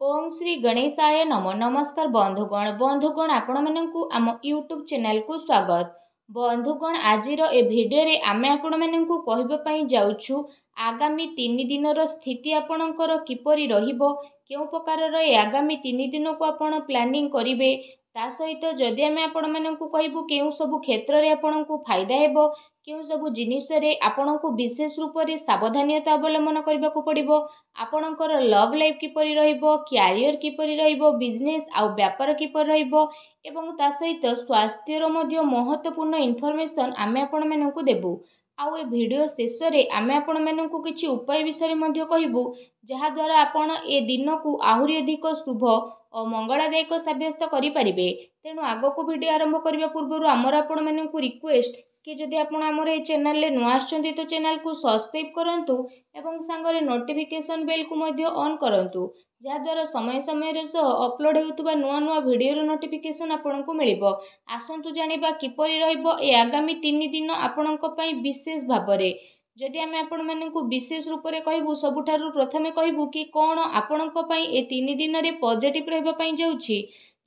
ଓಂ ଶ୍ରୀ ଗଣେଶାୟ ନମ। ନମସ୍କାର ବନ୍ଧୁଗଣ। ବନ୍ଧୁଗଣ ଆପଣମାନଙ୍କୁ ଆମ ୟୁଟ୍ୟୁବ୍ ଚ୍ୟାନେଲକୁ ସ୍ୱାଗତ। ବନ୍ଧୁଗଣ ଆଜିର ଏ ଭିଡ଼ିଓରେ ଆମେ ଆପଣମାନଙ୍କୁ କହିବା ପାଇଁ ଯାଉଛୁ ଆଗାମୀ ତିନି ଦିନର ସ୍ଥିତି ଆପଣଙ୍କର କିପରି ରହିବ କେଉଁ ପ୍ରକାରର ଏ ଆଗାମୀ ତିନି ଦିନକୁ ଆପଣ ପ୍ଲାନିଂ କରିବେ ତା ସହିତ ଯଦି ଆମେ ଆପଣମାନଙ୍କୁ କହିବୁ କେଉଁ ସବୁ କ୍ଷେତ୍ରରେ ଆପଣଙ୍କୁ ଫାଇଦା ହେବ କେଉଁ ସବୁ ଜିନିଷରେ ଆପଣଙ୍କୁ ବିଶେଷ ରୂପରେ ସାବଧାନତା ଅବଲମ୍ବନ କରିବାକୁ ପଡ଼ିବ? ଆପଣଙ୍କର ଲଭ୍ ଲାଇଫ୍ କିପରି ରହିବ? କ୍ୟାରିୟର କିପରି ରହିବ? ବିଜନେସ୍ ଆଉ ବ୍ୟାପାର କିପରି ରହିବ? ଏବଂ ତା ସହିତ ସ୍ୱାସ୍ଥ୍ୟର ମଧ୍ୟ ମହତ୍ତ୍ୱପୂର୍ଣ୍ଣ ଇନଫର୍ମେସନ୍ ଆମେ ଆପଣମାନଙ୍କୁ ଦେବୁ। ଆଉ ଏ ଭିଡ଼ିଓ ଶେଷରେ ଆମେ ଆପଣମାନଙ୍କୁ କିଛି ଉପାୟ ବିଷୟରେ ମଧ୍ୟ କହିବୁ ଯାହାଦ୍ୱାରା ଆପଣ ଏ ଦିନକୁ ଆହୁରି ଅଧିକ ଶୁଭ ଓ ମଙ୍ଗଳାଦାୟକ ସାବ୍ୟସ୍ତ କରିପାରିବେ। ତେଣୁ ଆଗକୁ ଭିଡ଼ିଓ ଆରମ୍ଭ କରିବା ପୂର୍ବରୁ ଆମର ଆପଣମାନଙ୍କୁ ରିକ୍ୱେଷ୍ଟ କି ଯଦି ଆପଣ ଆମର ଏ ଚ୍ୟାନେଲରେ ନୂଆ ଆସିଛନ୍ତି ତ ଚ୍ୟାନେଲକୁ ସବସ୍କ୍ରାଇବ୍ କରନ୍ତୁ ଏବଂ ସାଙ୍ଗରେ ନୋଟିଫିକେସନ୍ ବେଲ୍କୁ ମଧ୍ୟ ଅନ୍ କରନ୍ତୁ। ଯାହାଦ୍ୱାରା ସମୟ ସମୟରେ ସହ ଅପଲୋଡ଼ ହେଉଥିବା ନୂଆ ନୂଆ ଭିଡ଼ିଓର ନୋଟିଫିକେସନ୍ ଆପଣଙ୍କୁ ମିଳିବ। ଆସନ୍ତୁ ଜାଣିବା କିପରି ରହିବ ଏ ଆଗାମୀ ତିନି ଦିନ ଆପଣଙ୍କ ପାଇଁ ବିଶେଷ ଭାବରେ। ଯଦି ଆମେ ଆପଣମାନଙ୍କୁ ବିଶେଷ ରୂପରେ କହିବୁ ସବୁଠାରୁ ପ୍ରଥମେ କହିବୁ କି କ'ଣ ଆପଣଙ୍କ ପାଇଁ ଏ ତିନି ଦିନରେ ପଜିଟିଭ୍ ରହିବା ପାଇଁ ଯାଉଛି?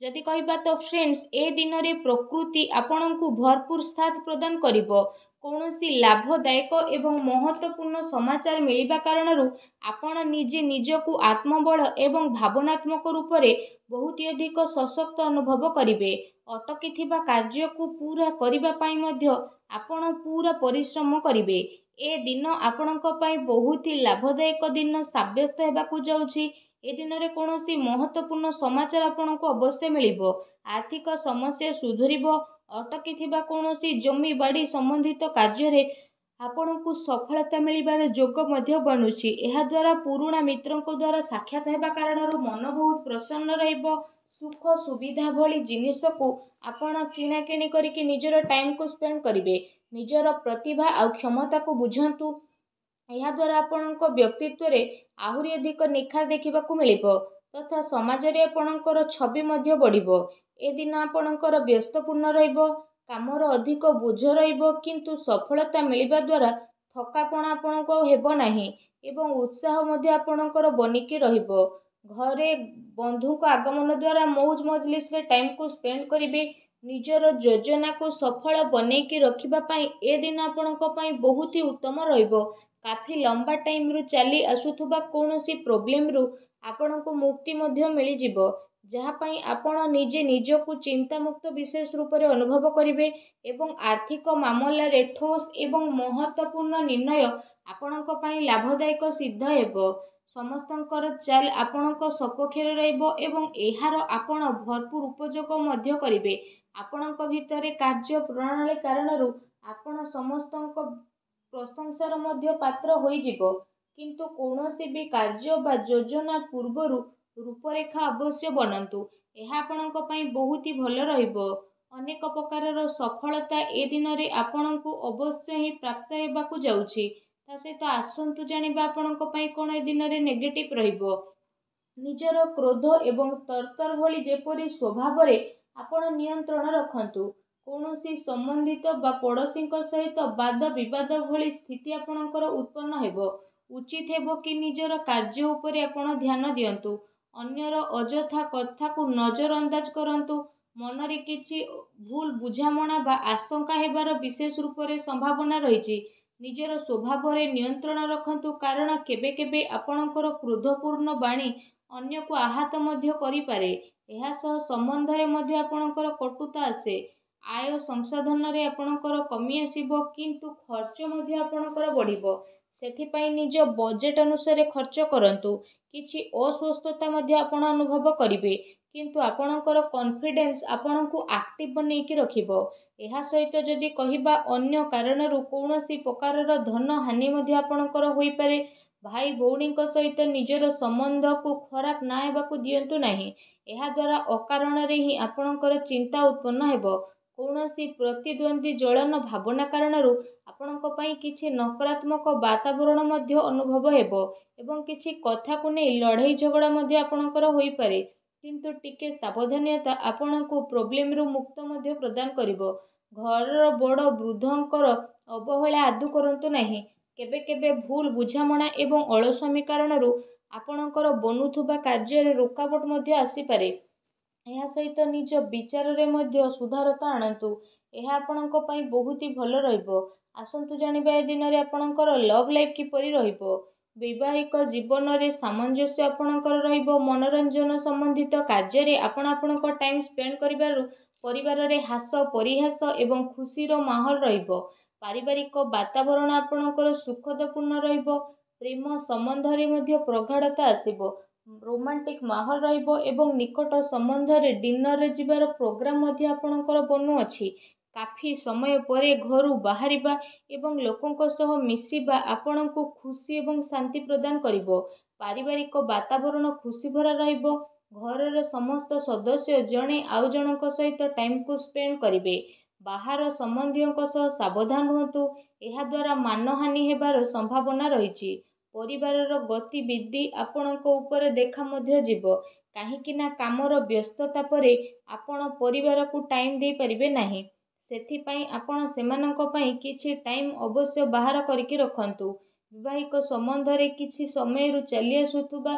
ଯଦି କହିବା ତ ଫ୍ରେଣ୍ଡସ୍ ଏ ଦିନରେ ପ୍ରକୃତି ଆପଣଙ୍କୁ ଭରପୁର ସାଥ ପ୍ରଦାନ କରିବ। କୌଣସି ଲାଭଦାୟକ ଏବଂ ମହତ୍ତ୍ୱପୂର୍ଣ୍ଣ ସମାଚାର ମିଳିବା କାରଣରୁ ଆପଣ ନିଜେ ନିଜକୁ ଆତ୍ମବଳ ଏବଂ ଭାବନାତ୍ମକ ରୂପରେ ବହୁତ ଅଧିକ ସଶକ୍ତ ଅନୁଭବ କରିବେ। ଅଟକିଥିବା କାର୍ଯ୍ୟକୁ ପୁରା କରିବା ପାଇଁ ମଧ୍ୟ ଆପଣ ପୁରା ପରିଶ୍ରମ କରିବେ। ଏ ଦିନ ଆପଣଙ୍କ ପାଇଁ ବହୁତ ଲାଭଦାୟକ ଦିନ ସାବ୍ୟସ୍ତ ହେବାକୁ ଯାଉଛି। ଏ ଦିନରେ କୌଣସି ମହତ୍ତ୍ୱପୂର୍ଣ୍ଣ ସମାଚାର ଆପଣଙ୍କୁ ଅବଶ୍ୟ ମିଳିବ। ଆର୍ଥିକ ସମସ୍ୟା ସୁଧୁରିବ। ଅଟକିଥିବା କୌଣସି ଜମି ବାଡ଼ି ସମ୍ବନ୍ଧିତ କାର୍ଯ୍ୟରେ ଆପଣଙ୍କୁ ସଫଳତା ମିଳିବାର ଯୋଗ ମଧ୍ୟ ବନୁଛି ଏହାଦ୍ୱାରା ପୁରୁଣା ମିତ୍ରଙ୍କ ଦ୍ୱାରା ସାକ୍ଷାତ ହେବା କାରଣରୁ ମନ ବହୁତ ପ୍ରସନ୍ନ ରହିବ। ସୁଖ ସୁବିଧା ଭଳି ଜିନିଷକୁ ଆପଣ କିଣାକିଣି କରିକି ନିଜର ଟାଇମକୁ ସ୍ପେଣ୍ଡ କରିବେ। ନିଜର ପ୍ରତିଭା ଆଉ କ୍ଷମତାକୁ ବୁଝନ୍ତୁ। ଏହାଦ୍ୱାରା ଆପଣଙ୍କ ବ୍ୟକ୍ତିତ୍ୱରେ ଆହୁରି ଅଧିକ ନିଖାର ଦେଖିବାକୁ ମିଳିବ ତଥା ସମାଜରେ ଆପଣଙ୍କର ଛବି ମଧ୍ୟ ବଢ଼ିବ। ଏ ଦିନ ଆପଣଙ୍କର ବ୍ୟସ୍ତପୂର୍ଣ୍ଣ ରହିବ କାମର ଅଧିକ ବୋଝ ରହିବ କିନ୍ତୁ ସଫଳତା ମିଳିବା ଦ୍ୱାରା ଥକାପଣ ଆପଣଙ୍କୁ ହେବ ନାହିଁ ଏବଂ ଉତ୍ସାହ ମଧ୍ୟ ଆପଣଙ୍କର ବନିକି ରହିବ। ଘରେ ବନ୍ଧୁଙ୍କ ଆଗମନ ଦ୍ୱାରା ମୌଜ ମଜଲିସରେ ଟାଇମକୁ ସ୍ପେଣ୍ଡ କରିବେ ନିଜର ଯୋଜନାକୁ ସଫଳ ବନେଇକି ରଖିବା ପାଇଁ ଏ ଦିନ ଆପଣଙ୍କ ପାଇଁ ବହୁତ ଉତ୍ତମ ରହିବ। କାଫି ଲମ୍ବା ଟାଇମରୁ ଚାଲି ଆସୁଥିବା କୌଣସି ପ୍ରୋବ୍ଲେମରୁ ଆପଣଙ୍କୁ ମୁକ୍ତି ମଧ୍ୟ ମିଳିଯିବ ଯାହା ପାଇଁ ଆପଣ ନିଜେ ନିଜକୁ ଚିନ୍ତାମୁକ୍ତ ବିଶେଷ ରୂପରେ ଅନୁଭବ କରିବେ ଏବଂ ଆର୍ଥିକ ମାମଲାରେ ଠୋସ୍ ଏବଂ ମହତ୍ତ୍ୱପୂର୍ଣ୍ଣ ନିର୍ଣ୍ଣୟ ଆପଣଙ୍କ ପାଇଁ ଲାଭଦାୟକ ସିଦ୍ଧ ହେବ। ସମସ୍ତଙ୍କର ଚାଲ ଆପଣଙ୍କ ସପକ୍ଷରେ ରହିବ ଏବଂ ଏହାର ଆପଣ ଭରପୁର ଉପଯୋଗ ମଧ୍ୟ କରିବେ। ଆପଣଙ୍କ ଭିତରେ କାର୍ଯ୍ୟ ପ୍ରଣାଳୀ କାରଣରୁ ଆପଣ ସମସ୍ତଙ୍କ ପ୍ରଶଂସାର ମଧ୍ୟ ପାତ୍ର ହୋଇଯିବ। କିନ୍ତୁ କୌଣସି ବି କାର୍ଯ୍ୟ ବା ଯୋଜନା ପୂର୍ବରୁ ରୂପରେଖା ଅବଶ୍ୟ ବନାନ୍ତୁ। ଏହା ଆପଣଙ୍କ ପାଇଁ ବହୁତ ଭଲ ରହିବ। ଅନେକ ପ୍ରକାରର ସଫଳତା ଏ ଦିନରେ ଆପଣଙ୍କୁ ଅବଶ୍ୟ ହିଁ ପ୍ରାପ୍ତ ହେବାକୁ ଯାଉଛି। ତା ସହିତ ଆସନ୍ତୁ ଜାଣିବା ଆପଣଙ୍କ ପାଇଁ କ'ଣ ଏ ଦିନରେ ନେଗେଟିଭ୍ ରହିବ। ନିଜର କ୍ରୋଧ ଏବଂ ତରତର ଭଳି ଯେପରି ସ୍ୱଭାବରେ ଆପଣ ନିୟନ୍ତ୍ରଣ ରଖନ୍ତୁ। କୌଣସି ସମ୍ବନ୍ଧିତ ବା ପଡ଼ୋଶୀଙ୍କ ସହିତ ବାଦ ବିବାଦ ଭଳି ସ୍ଥିତି ଆପଣଙ୍କର ଉତ୍ପନ୍ନ ହେବ। ଉଚିତ ହେବ କି ନିଜର କାର୍ଯ୍ୟ ଉପରେ ଆପଣ ଧ୍ୟାନ ଦିଅନ୍ତୁ। ଅନ୍ୟର ଅଯଥା କଥାକୁ ନଜର ଅନ୍ଦାଜ କରନ୍ତୁ। ମନରେ କିଛି ଭୁଲ ବୁଝାମଣା ବା ଆଶଙ୍କା ହେବାର ବିଶେଷ ରୂପରେ ସମ୍ଭାବନା ରହିଛି। ନିଜର ସ୍ୱଭାବରେ ନିୟନ୍ତ୍ରଣ ରଖନ୍ତୁ କାରଣ କେବେ କେବେ ଆପଣଙ୍କର କ୍ରୋଧପୂର୍ଣ୍ଣ ବାଣୀ ଅନ୍ୟକୁ ଆହତ ମଧ୍ୟ କରିପାରେ। ଏହା ସହ ସମ୍ବନ୍ଧରେ ମଧ୍ୟ ଆପଣଙ୍କର କଟୁତା ଆସେ। ଆୟ ସଂସାଧନରେ ଆପଣଙ୍କର କମି ଆସିବ କିନ୍ତୁ ଖର୍ଚ୍ଚ ମଧ୍ୟ ଆପଣଙ୍କର ବଢ଼ିବ। ସେଥିପାଇଁ ନିଜ ବଜେଟ୍ ଅନୁସାରେ ଖର୍ଚ୍ଚ କରନ୍ତୁ। କିଛି ଅସ୍ୱସ୍ଥତା ମଧ୍ୟ ଆପଣ ଅନୁଭବ କରିବେ କିନ୍ତୁ ଆପଣଙ୍କର କନଫିଡେନ୍ସ ଆପଣଙ୍କୁ ଆକ୍ଟିଭ୍ ବନେଇକି ରଖିବ। ଏହା ସହିତ ଯଦି କହିବା ଅନ୍ୟ କାରଣରୁ କୌଣସି ପ୍ରକାରର ଧନ ହାନି ମଧ୍ୟ ଆପଣଙ୍କର ହୋଇପାରେ। ଭାଇ ଭଉଣୀଙ୍କ ସହିତ ନିଜର ସମ୍ବନ୍ଧକୁ ଖରାପ ନା ହେବାକୁ ଦିଅନ୍ତୁ ନାହିଁ। ଏହାଦ୍ୱାରା ଅକାରଣରେ ହିଁ ଆପଣଙ୍କର ଚିନ୍ତା ଉତ୍ପନ୍ନ ହେବ। କୌଣସି ପ୍ରତିଦ୍ୱନ୍ଦ୍ୱୀ ଜଳନ ଭାବନା କାରଣରୁ ଆପଣଙ୍କ ପାଇଁ କିଛି ନକାରାତ୍ମକ ବାତାବରଣ ମଧ୍ୟ ଅନୁଭବ ହେବ ଏବଂ କିଛି କଥାକୁ ନେଇ ଲଢ଼େଇ ଝଗଡ଼ା ମଧ୍ୟ ଆପଣଙ୍କର ହୋଇପାରେ। କିନ୍ତୁ ଟିକେ ସାବଧାନତା ଆପଣଙ୍କୁ ପ୍ରୋବ୍ଲେମରୁ ମୁକ୍ତ ମଧ୍ୟ ପ୍ରଦାନ କରିବ। ଘରର ବଡ଼ ବୃଦ୍ଧଙ୍କର ଅବହେଳା ଆଦୌ କରନ୍ତୁ ନାହିଁ। କେବେ କେବେ ଭୁଲ ବୁଝାମଣା ଏବଂ ଅଳସ୍ୱାମୀ କାରଣରୁ ଆପଣଙ୍କର ବନୁଥିବା କାର୍ଯ୍ୟରେ ରୋକାବଟ ମଧ୍ୟ ଆସିପାରେ। ଏହା ସହିତ ନିଜ ବିଚାରରେ ମଧ୍ୟ ସୁଧାରତା ଆଣନ୍ତୁ। ଏହା ଆପଣଙ୍କ ପାଇଁ ବହୁତ ହି ଭଲ ରହିବ। ଆସନ୍ତୁ ଜାଣିବା ଏ ଦିନରେ ଆପଣଙ୍କର ଲଭ୍ ଲାଇଫ୍ କିପରି ରହିବ। ବୈବାହିକ ଜୀବନରେ ସାମଞ୍ଜସ୍ୟ ଆପଣଙ୍କର ରହିବ। ମନୋରଞ୍ଜନ ସମ୍ବନ୍ଧିତ କାର୍ଯ୍ୟରେ ଆପଣ ଆପଣଙ୍କ ଟାଇମ୍ ସ୍ପେଣ୍ଡ କରିବାରୁ ପରିବାରରେ ହାସ ପରିହାସ ଏବଂ ଖୁସିର ମାହୋଲ ରହିବ। ପାରିବାରିକ ବାତାବରଣ ଆପଣଙ୍କର ସୁଖଦପୂର୍ଣ୍ଣ ରହିବ। ପ୍ରେମ ସମ୍ବନ୍ଧରେ ମଧ୍ୟ ପ୍ରଗାଢ଼ତା ଆସିବ। ରୋମାଣ୍ଟିକ ମାହୋଲ ରହିବ ଏବଂ ନିକଟ ସମ୍ବନ୍ଧରେ ଡିନରରେ ଯିବାର ପ୍ରୋଗ୍ରାମ ମଧ୍ୟ ଆପଣଙ୍କର ବନୁଅଛି କାଫି ସମୟ ପରେ ଘରୁ ବାହାରିବା ଏବଂ ଲୋକଙ୍କ ସହ ମିଶିବା ଆପଣଙ୍କୁ ଖୁସି ଏବଂ ଶାନ୍ତି ପ୍ରଦାନ କରିବ। ପାରିବାରିକ ବାତାବରଣ ଖୁସି ଭରା ରହିବ। ଘରର ସମସ୍ତ ସଦସ୍ୟ ଜଣେ ଆଉ ଜଣଙ୍କ ସହିତ ଟାଇମକୁ ସ୍ପେଣ୍ଡ କରିବେ। ବାହାର ସମ୍ବନ୍ଧୀୟଙ୍କ ସହ ସାବଧାନ ରୁହନ୍ତୁ ଏହାଦ୍ୱାରା ମାନହାନି ହେବାର ସମ୍ଭାବନା ରହିଛି। ପରିବାରର ଗତିବିଧି ଆପଣଙ୍କ ଉପରେ ଦେଖା ମଧ୍ୟ ଯିବ। କାହିଁକି ନା କାମର ବ୍ୟସ୍ତତା ପରେ ଆପଣ ପରିବାରକୁ ଟାଇମ୍ ଦେଇପାରିବେ ନାହିଁ। ସେଥିପାଇଁ ଆପଣ ସେମାନଙ୍କ ପାଇଁ କିଛି ଟାଇମ୍ ଅବଶ୍ୟ ବାହାର କରିକି ରଖନ୍ତୁ। ବୈବାହିକ ସମ୍ବନ୍ଧରେ କିଛି ସମୟରୁ ଚାଲି ଆସୁଥିବା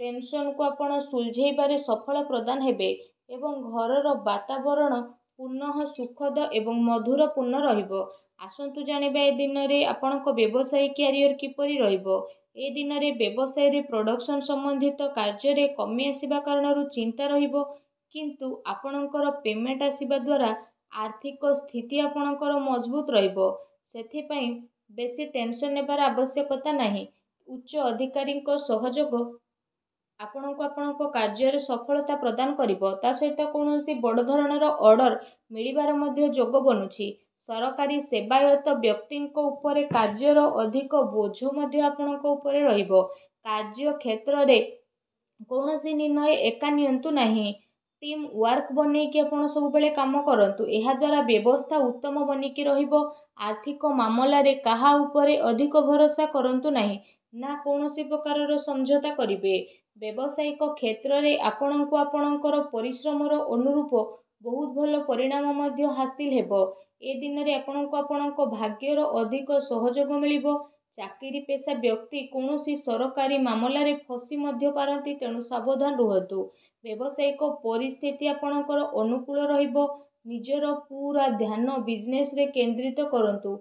ଟେନସନକୁ ଆପଣ ସୁଲଝେଇବାରେ ସଫଳ ପ୍ରଦାନ ହେବେ ଏବଂ ଘରର ବାତାବରଣ ପୁନଃ ସୁଖଦ ଏବଂ ମଧୁରପୂର୍ଣ୍ଣ ରହିବ। ଆସନ୍ତୁ ଜାଣିବା ଏ ଦିନରେ ଆପଣଙ୍କ ବ୍ୟବସାୟୀ କ୍ୟାରିୟର କିପରି ରହିବ। ଏ ଦିନରେ ବ୍ୟବସାୟରେ ପ୍ରଡକ୍ସନ ସମ୍ବନ୍ଧିତ କାର୍ଯ୍ୟରେ କମି ଆସିବା କାରଣରୁ ଚିନ୍ତା ରହିବ। କିନ୍ତୁ ଆପଣଙ୍କର ପେମେଣ୍ଟ ଆସିବା ଦ୍ୱାରା ଆର୍ଥିକ ସ୍ଥିତି ଆପଣଙ୍କର ମଜବୁତ ରହିବ। ସେଥିପାଇଁ ବେଶୀ ଟେନସନ ନେବାର ଆବଶ୍ୟକତା ନାହିଁ। ଉଚ୍ଚ ଅଧିକାରୀଙ୍କ ସହଯୋଗ ଆପଣଙ୍କୁ ଆପଣଙ୍କ କାର୍ଯ୍ୟରେ ସଫଳତା ପ୍ରଦାନ କରିବ ତା ସହିତ କୌଣସି ବଡ଼ ଧରଣର ଅର୍ଡ଼ର ମିଳିବାର ମଧ୍ୟ ଯୋଗ ବନୁଛି। ସରକାରୀ ସେବାୟତ ବ୍ୟକ୍ତିଙ୍କ ଉପରେ କାର୍ଯ୍ୟର ଅଧିକ ବୋଝ ମଧ୍ୟ ଆପଣଙ୍କ ଉପରେ ରହିବ। କାର୍ଯ୍ୟ କ୍ଷେତ୍ରରେ କୌଣସି ନିର୍ଣ୍ଣୟ ଏକା ନିଅନ୍ତୁ ନାହିଁ। ଟିମ୍ ୱାର୍କ ବନେଇକି ଆପଣ ସବୁବେଳେ କାମ କରନ୍ତୁ। ଏହାଦ୍ୱାରା ବ୍ୟବସ୍ଥା ଉତ୍ତମ ବନିକି ରହିବ। ଆର୍ଥିକ ମାମଲାରେ କାହା ଉପରେ ଅଧିକ ଭରସା କରନ୍ତୁ ନାହିଁ। ନା କୌଣସି ପ୍ରକାରର ସମଝୋତା କରିବେ। ବ୍ୟବସାୟିକ କ୍ଷେତ୍ରରେ ଆପଣଙ୍କୁ ଆପଣଙ୍କର ପରିଶ୍ରମର ଅନୁରୂପ ବହୁତ ଭଲ ପରିଣାମ ମଧ୍ୟ ହାସିଲ ହେବ। ଏ ଦିନରେ ଆପଣଙ୍କୁ ଆପଣଙ୍କ ଭାଗ୍ୟର ଅଧିକ ସହଯୋଗ ମିଳିବ। ଚାକିରି ପେଶା ବ୍ୟକ୍ତି କୌଣସି ସରକାରୀ ମାମଲାରେ ଫସି ମଧ୍ୟ ପାରନ୍ତି ତେଣୁ ସାବଧାନ ରୁହନ୍ତୁ। ବ୍ୟବସାୟିକ ପରିସ୍ଥିତି ଆପଣଙ୍କର ଅନୁକୂଳ ରହିବ। ନିଜର ପୁରା ଧ୍ୟାନ ବିଜନେସରେ କେନ୍ଦ୍ରିତ କରନ୍ତୁ।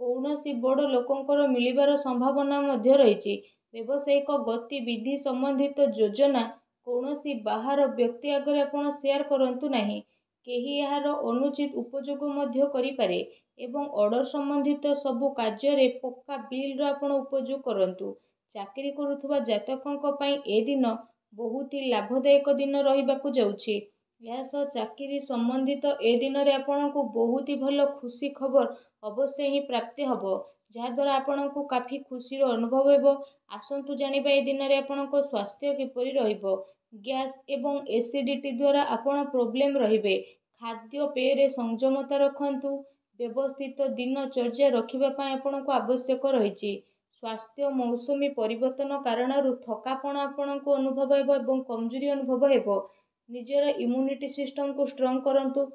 କୌଣସି ବଡ଼ ଲୋକଙ୍କର ମିଳିବାର ସମ୍ଭାବନା ମଧ୍ୟ ରହିଛି। ବ୍ୟବସାୟିକ ଗତିବିଧି ସମ୍ବନ୍ଧିତ ଯୋଜନା କୌଣସି ବାହାର ବ୍ୟକ୍ତି ଆଗରେ ଆପଣ ସେୟାର କରନ୍ତୁ ନାହିଁ। କେହି ଏହାର ଅନୁଚିତ ଉପଯୋଗ ମଧ୍ୟ କରିପାରେ ଏବଂ ଅର୍ଡ଼ର ସମ୍ବନ୍ଧିତ ସବୁ କାର୍ଯ୍ୟରେ ପକ୍କା ବିଲ୍ର ଆପଣ ଉପଯୋଗ କରନ୍ତୁ। ଚାକିରି କରୁଥିବା ଜାତକଙ୍କ ପାଇଁ ଏ ଦିନ ବହୁତ ହି ଲାଭଦାୟକ ଦିନ ରହିବାକୁ ଯାଉଛି। ଏହା ସହ ଚାକିରି ସମ୍ବନ୍ଧିତ ଏ ଦିନରେ ଆପଣଙ୍କୁ ବହୁତ ହି ଭଲ ଖୁସି ଖବର ଅବଶ୍ୟ ହିଁ ପ୍ରାପ୍ତି ହେବ। ଯାହାଦ୍ୱାରା ଆପଣଙ୍କୁ କାଫି ଖୁସିର ଅନୁଭବ ହେବ। ଆସନ୍ତୁ ଜାଣିବା ଏ ଦିନରେ ଆପଣଙ୍କ ସ୍ୱାସ୍ଥ୍ୟ କିପରି ରହିବ। ଗ୍ୟାସ୍ ଏବଂ ଏସିଡ଼ିଟି ଦ୍ୱାରା ଆପଣ ପ୍ରୋବ୍ଲେମ ରହିବେ। ଖାଦ୍ୟପେୟରେ ସଂଯମତା ରଖନ୍ତୁ। ବ୍ୟବସ୍ଥିତ ଦିନଚର୍ଯ୍ୟା ରଖିବା ପାଇଁ ଆପଣଙ୍କୁ ଆବଶ୍ୟକ ରହିଛି। ସ୍ୱାସ୍ଥ୍ୟ ମୌସୁମୀ ପରିବର୍ତ୍ତନ କାରଣରୁ ଥକାପଣ ଆପଣଙ୍କୁ ଅନୁଭବ ହେବ ଏବଂ କମଜୋରି ଅନୁଭବ ହେବ। ନିଜର ଇମ୍ୟୁନିଟି ସିଷ୍ଟମକୁ ଷ୍ଟ୍ରଙ୍ଗ କରନ୍ତୁ।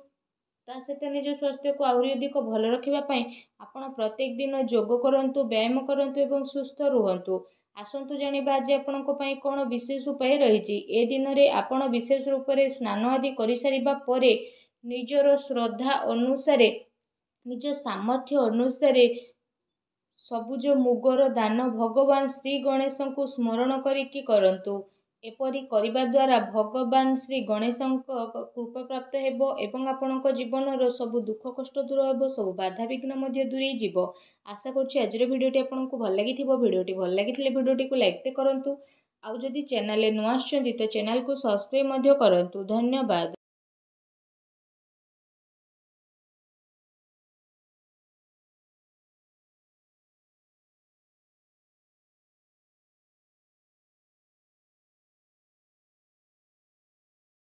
ତା ସହିତ ନିଜ ସ୍ୱାସ୍ଥ୍ୟକୁ ଆହୁରି ଅଧିକ ଭଲ ରଖିବା ପାଇଁ ଆପଣ ପ୍ରତ୍ୟେକ ଦିନ ଯୋଗ କରନ୍ତୁ ବ୍ୟାୟାମ କରନ୍ତୁ ଏବଂ ସୁସ୍ଥ ରୁହନ୍ତୁ। ଆସନ୍ତୁ ଜାଣିବା ଆଜି ଆପଣଙ୍କ ପାଇଁ କ'ଣ ବିଶେଷ ଉପାୟ ରହିଛି। ଏ ଦିନରେ ଆପଣ ବିଶେଷ ରୂପରେ ସ୍ନାନ ଆଦି କରିସାରିବା ପରେ ନିଜର ଶ୍ରଦ୍ଧା ଅନୁସାରେ ନିଜ ସାମର୍ଥ୍ୟ ଅନୁସାରେ ସବୁଜ ମୁଗର ଦାନ ଭଗବାନ ଶ୍ରୀ ଗଣେଶଙ୍କୁ ସ୍ମରଣ କରିକି କରନ୍ତୁ। ଏପରି କରିବା ଦ୍ୱାରା ଭଗବାନ ଶ୍ରୀ ଗଣେଶଙ୍କ କୃପା ପ୍ରାପ୍ତ ହେବ ଏବଂ ଆପଣଙ୍କ ଜୀବନର ସବୁ ଦୁଃଖ କଷ୍ଟ ଦୂର ହେବ ସବୁ ବାଧାବିଘ୍ନ ମଧ୍ୟ ଦୂରେଇ ଯିବ। ଆଶା କରୁଛି ଆଜିର ଭିଡ଼ିଓଟି ଆପଣଙ୍କୁ ଭଲ ଲାଗିଥିବ। ଭିଡ଼ିଓଟି ଭଲ ଲାଗିଥିଲେ ଭିଡ଼ିଓଟିକୁ ଲାଇକ୍ଟେ କରନ୍ତୁ। ଆଉ ଯଦି ଚ୍ୟାନେଲରେ ନୂଆ ଆସୁଛନ୍ତି ତ ଚ୍ୟାନେଲକୁ ସବସ୍କ୍ରାଇବ୍ ମଧ୍ୟ କରନ୍ତୁ। ଧନ୍ୟବାଦ।